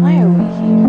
Why are we here?